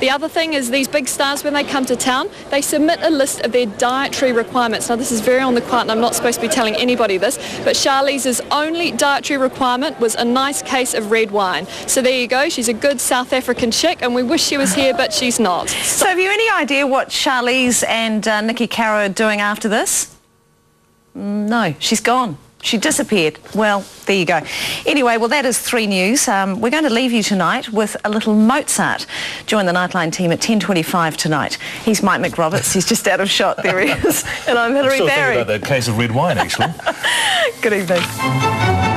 The other thing is these big stars, when they come to town, they submit a list of their dietary requirements. Now, this is very on the quiet, and I'm not supposed to be telling anybody this, but Charlize's only dietary requirement was a nice case of red wine. So there you go. She's a good South African chick, and we wish she was here, but she's not. So have you any idea what Charlize and uh, Niki Caro are doing after this? Mm, No, she's gone. She disappeared. Well, there you go. Anyway, well, that is three news. Um, we're going to leave you tonight with a little Mozart. Join the Nightline team at 10.25 tonight. He's Mike McRoberts. He's just out of shot. There he is. And I'm Still thinking Barry. about that case of red wine, actually. Good evening.